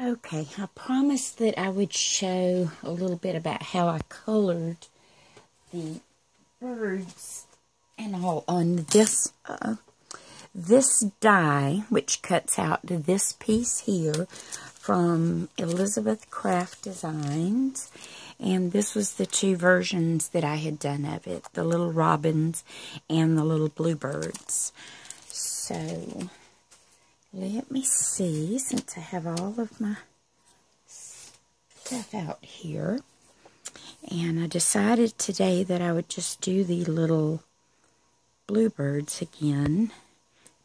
Okay, I promised that I would show a little bit about how I colored the birds and all on this uh, this die, which cuts out this piece here from Elizabeth Craft Designs. And this was the two versions that I had done of it, the little robins and the little bluebirds. So, let me see, since I have all of my stuff out here. And I decided today that I would just do the little bluebirds again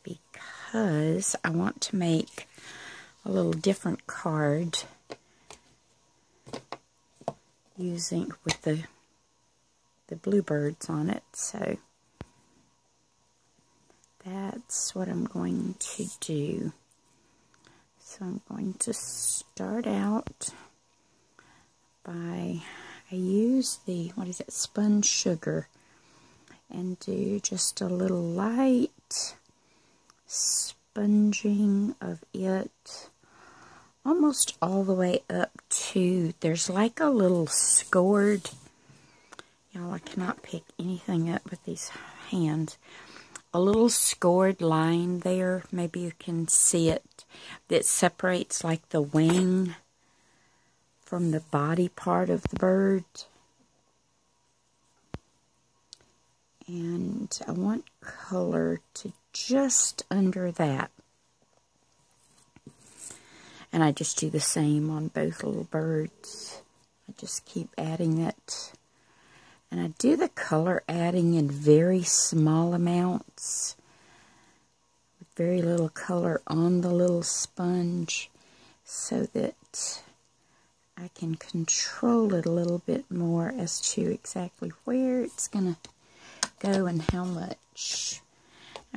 because I want to make a little different card using with the the bluebirds on it. So that's what I'm going to do. So I'm going to start out by, I use the, what is it, sponge sugar and do just a little light sponging of it almost all the way up to, there's like a little scored, y'all I cannot pick anything up with these hands, a little scored line there. Maybe you can see it. That separates like the wing from the body part of the bird. And I want color to just under that. And I just do the same on both little birds. I just keep adding it and I do the color adding in very small amounts. With very little color on the little sponge so that I can control it a little bit more as to exactly where it's going to go and how much.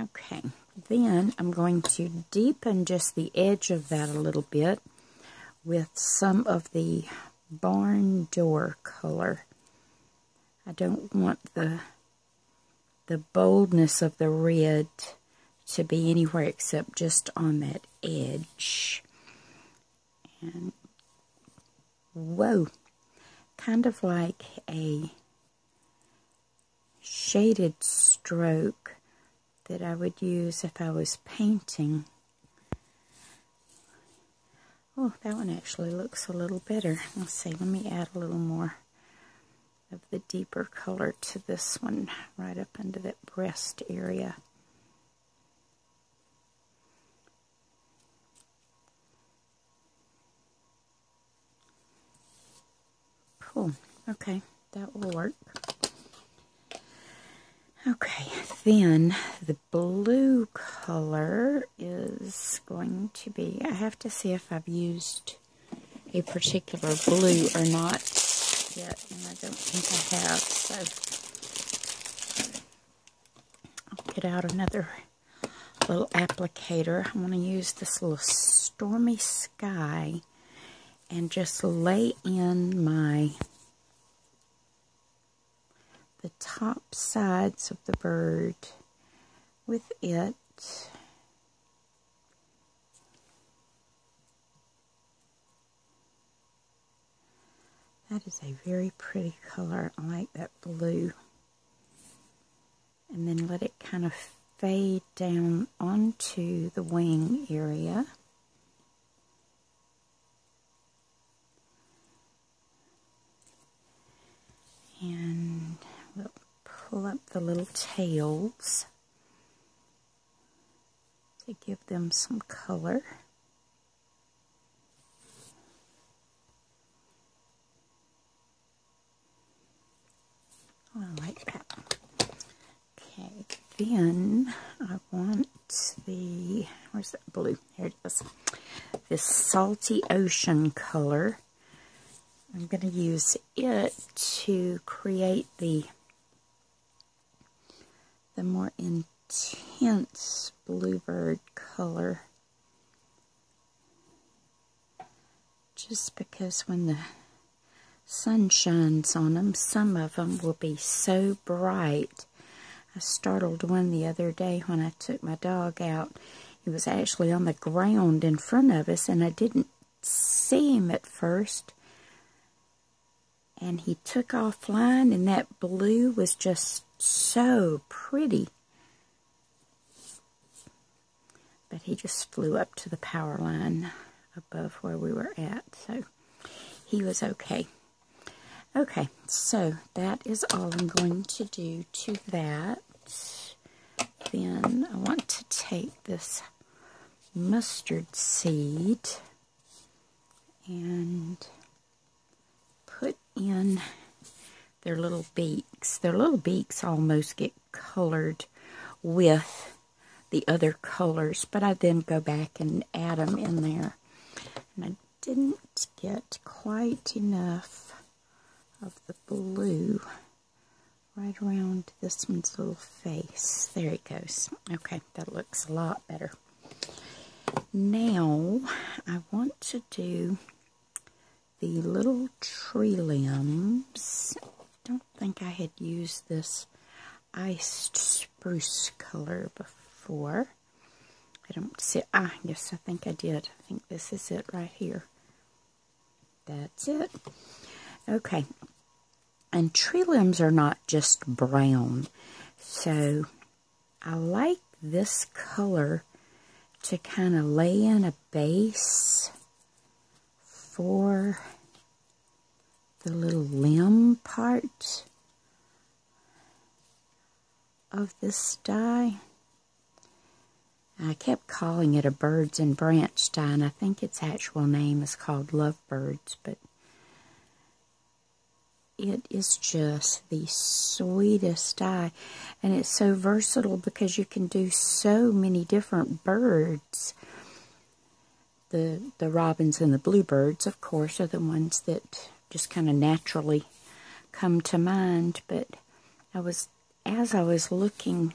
Okay, then I'm going to deepen just the edge of that a little bit with some of the barn door color. I don't want the the boldness of the red to be anywhere except just on that edge. And whoa, kind of like a shaded stroke that I would use if I was painting. Oh, that one actually looks a little better. Let's see, let me add a little more of the deeper color to this one right up into that breast area. Cool. Okay, that will work. Okay, then the blue color is going to be, I have to see if I've used a particular blue or not yet, and I don't think I have, so I'll get out another little applicator. I'm going to use this little Stormy Sky and just lay in my the top sides of the bird with it That is a very pretty color. I like that blue. And then let it kind of fade down onto the wing area. And we'll pull up the little tails to give them some color. I like that. Okay, then I want the, where's that blue? Here it is. This salty ocean color. I'm going to use it to create the the more intense bluebird color. Just because when the sun shines on them. Some of them will be so bright. I startled one the other day when I took my dog out. He was actually on the ground in front of us, and I didn't see him at first. And he took off flying, and that blue was just so pretty. But he just flew up to the power line above where we were at, so he was okay. Okay, so that is all I'm going to do to that. Then I want to take this mustard seed and put in their little beaks. Their little beaks almost get colored with the other colors, but I then go back and add them in there. And I didn't get quite enough of the blue right around this one's little face. There it goes. Okay, that looks a lot better. Now, I want to do the little tree limbs. I don't think I had used this iced spruce color before. I don't see, ah, yes, I think I did. I think this is it right here. That's it. Okay, and tree limbs are not just brown. So I like this color to kind of lay in a base for the little limb part of this die. I kept calling it a birds and branch die, and I think its actual name is called lovebirds, but it is just the sweetest die. And it's so versatile because you can do so many different birds. The, the robins and the bluebirds, of course, are the ones that just kind of naturally come to mind. But I was, as I was looking,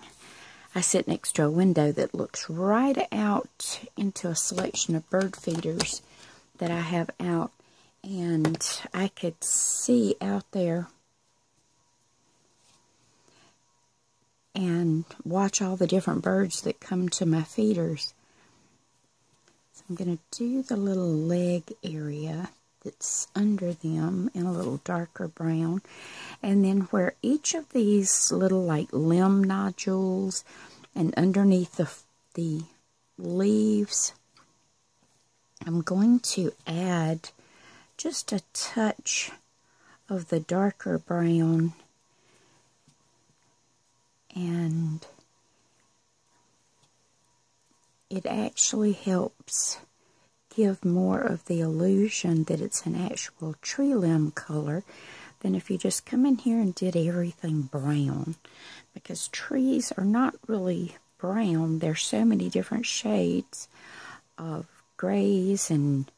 I sit next to a window that looks right out into a selection of bird feeders that I have out and I could see out there and watch all the different birds that come to my feeders. So I'm going to do the little leg area that's under them in a little darker brown. And then where each of these little like limb nodules and underneath the, the leaves, I'm going to add just a touch of the darker brown. And it actually helps give more of the illusion that it's an actual tree limb color than if you just come in here and did everything brown. Because trees are not really brown. There's so many different shades of grays and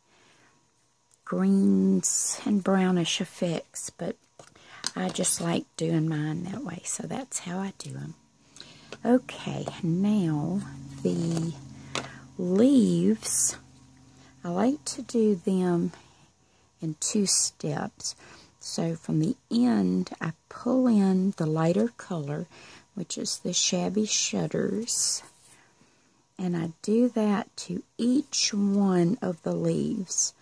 greens and brownish effects, but I just like doing mine that way, so that's how I do them. Okay, now the leaves, I like to do them in two steps. So from the end, I pull in the lighter color, which is the shabby shutters, and I do that to each one of the leaves.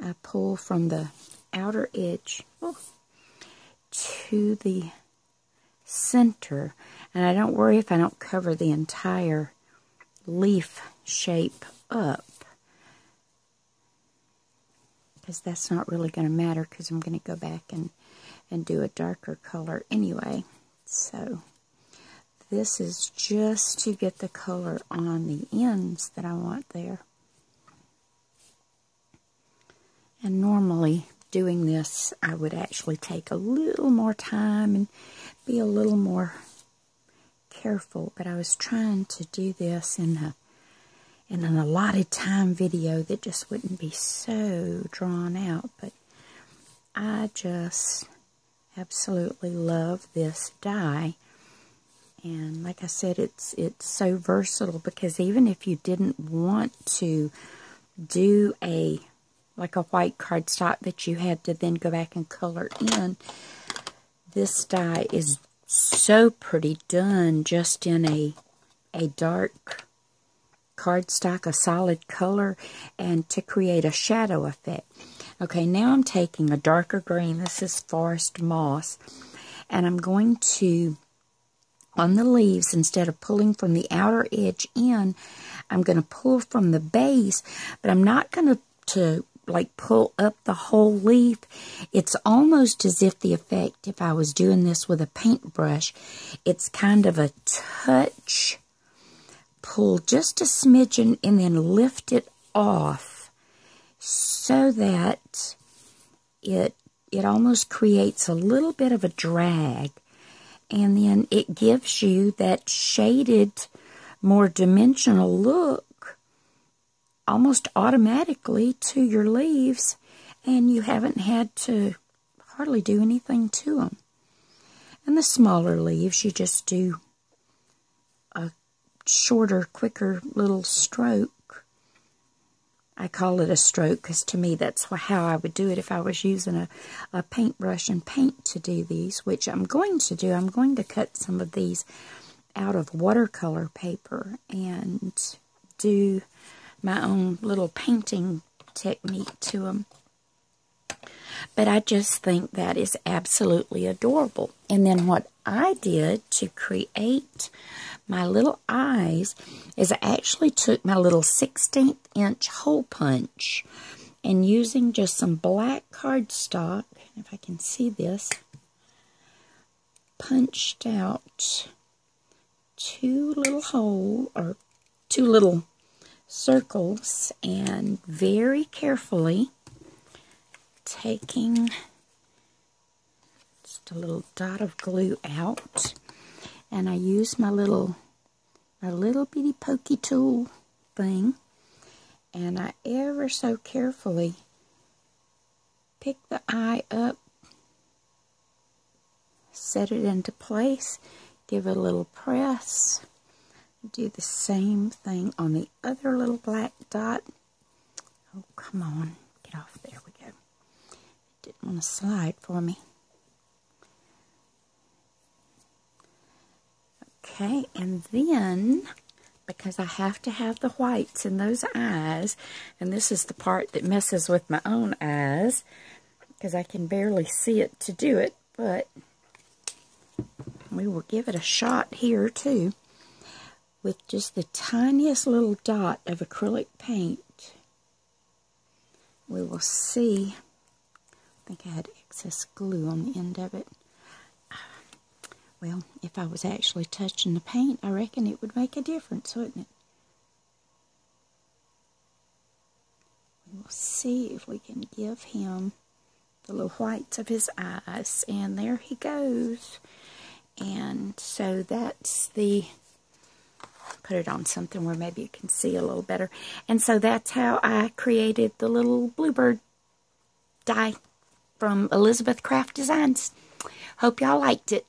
I pull from the outer edge oh, to the center. And I don't worry if I don't cover the entire leaf shape up. Because that's not really going to matter because I'm going to go back and, and do a darker color anyway. So this is just to get the color on the ends that I want there. And normally doing this, I would actually take a little more time and be a little more careful. But I was trying to do this in a in an allotted time video that just wouldn't be so drawn out. But I just absolutely love this die. And like I said, it's it's so versatile because even if you didn't want to do a like a white cardstock that you had to then go back and color in. This die is so pretty done just in a, a dark cardstock a solid color and to create a shadow effect. Okay, now I'm taking a darker green. This is Forest Moss. And I'm going to, on the leaves, instead of pulling from the outer edge in, I'm going to pull from the base, but I'm not going to, to like pull up the whole leaf. It's almost as if the effect, if I was doing this with a paintbrush, it's kind of a touch, pull just a smidgen, and then lift it off so that it it almost creates a little bit of a drag and then it gives you that shaded more dimensional look almost automatically to your leaves and you haven't had to hardly do anything to them. And the smaller leaves, you just do a shorter, quicker little stroke. I call it a stroke because to me that's how I would do it if I was using a, a paintbrush and paint to do these, which I'm going to do. I'm going to cut some of these out of watercolor paper and do my own little painting technique to them. But I just think that is absolutely adorable. And then what I did to create my little eyes is I actually took my little 16th inch hole punch and using just some black cardstock, if I can see this, punched out two little hole or two little circles and very carefully taking just a little dot of glue out. And I use my little my little bitty pokey tool thing. And I ever so carefully pick the eye up set it into place give it a little press do the same thing on the other little black dot. Oh, come on. Get off. There we go. It Didn't want to slide for me. Okay, and then, because I have to have the whites in those eyes, and this is the part that messes with my own eyes, because I can barely see it to do it, but we will give it a shot here, too with just the tiniest little dot of acrylic paint. We will see. I think I had excess glue on the end of it. Well, if I was actually touching the paint, I reckon it would make a difference, wouldn't it? We'll see if we can give him the little whites of his eyes. And there he goes. And so that's the put it on something where maybe you can see a little better. And so that's how I created the little bluebird die from Elizabeth Craft Designs. Hope y'all liked it.